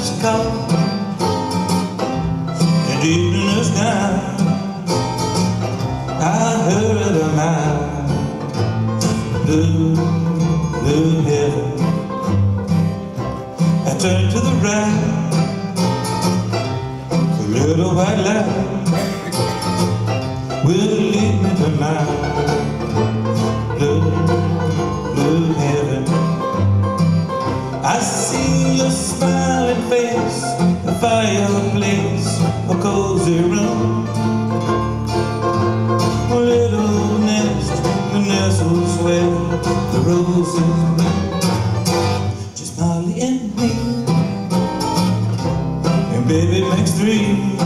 was caught and in the sky. I heard a man blue, blue heaven. I turned to the right, the little white light will lead me to my face, a fireplace, a cozy room. A little nest, the nestles where the roses bloom. Just Molly and me, and baby makes three.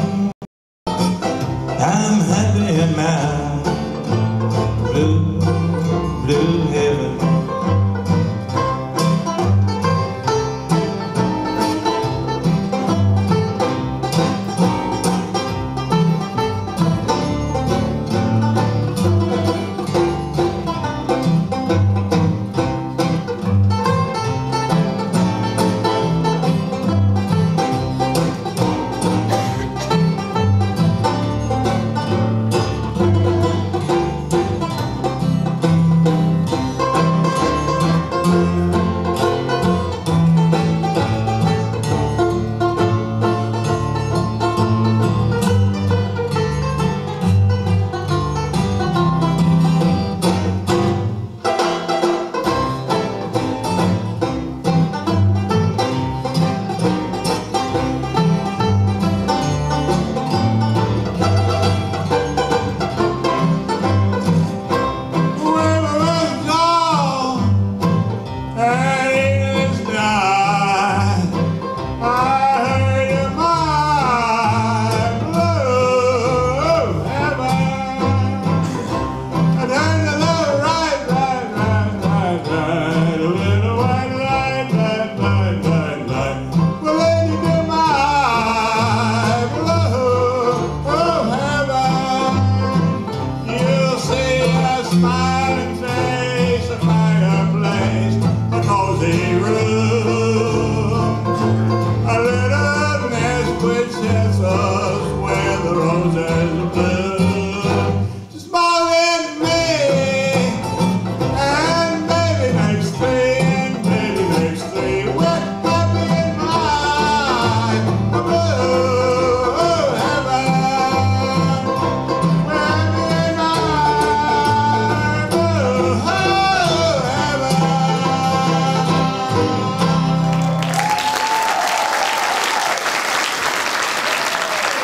I'm happy in my blue, blue hair.